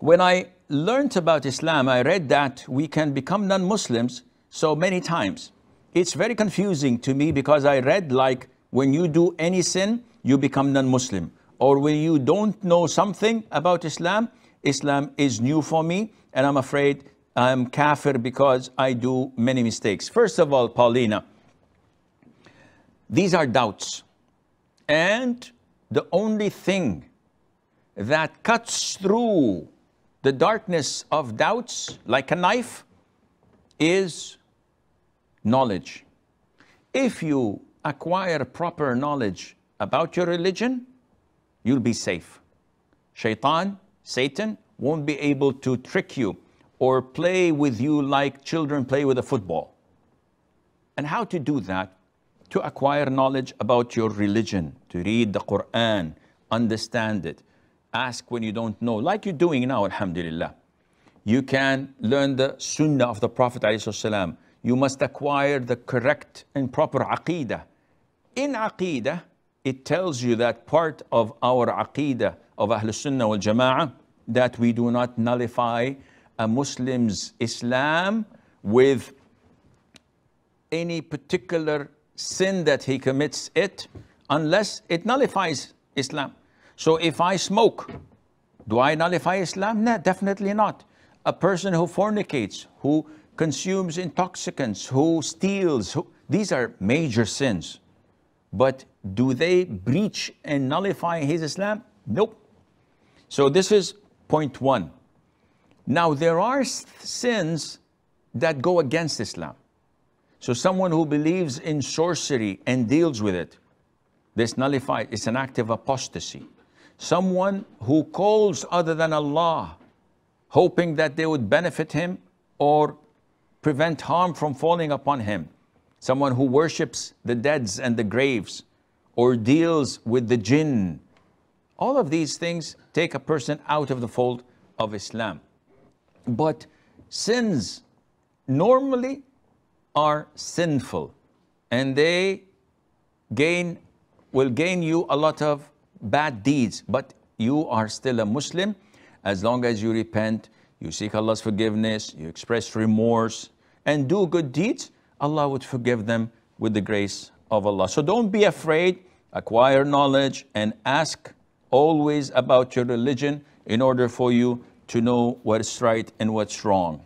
when I learned about Islam, I read that we can become non Muslims so many times. It's very confusing to me because I read like when you do any sin, you become non Muslim. Or when you don't know something about Islam, Islam is new for me and I'm afraid I'm kafir because I do many mistakes. First of all, Paulina, these are doubts. And the only thing that cuts through the darkness of doubts like a knife is knowledge. If you acquire proper knowledge about your religion, you'll be safe. Shaitan, Satan, won't be able to trick you or play with you like children play with a football. And how to do that? To acquire knowledge about your religion, to read the Quran, understand it, ask when you don't know, like you're doing now, Alhamdulillah. You can learn the Sunnah of the Prophet. ﷺ. You must acquire the correct and proper Aqidah. In Aqidah, it tells you that part of our Aqidah of Ahl Sunnah wal Jama'ah that we do not nullify a Muslim's Islam with any particular sin that he commits it unless it nullifies Islam. So if I smoke, do I nullify Islam? No, definitely not. A person who fornicates, who consumes intoxicants, who steals, who, these are major sins. But do they breach and nullify his Islam? Nope. So this is point one. Now, there are sins that go against Islam. So, someone who believes in sorcery and deals with it, this nullified, it's an act of apostasy. Someone who calls other than Allah, hoping that they would benefit him or prevent harm from falling upon him. Someone who worships the deads and the graves or deals with the jinn. All of these things take a person out of the fold of Islam. But sins normally are sinful and they gain will gain you a lot of bad deeds but you are still a muslim. As long as you repent you seek allah's forgiveness you express remorse and do good deeds allah would forgive them with the grace of allah. So don't be afraid. Acquire knowledge and ask always about your religion in order for you to know what's right and what's wrong.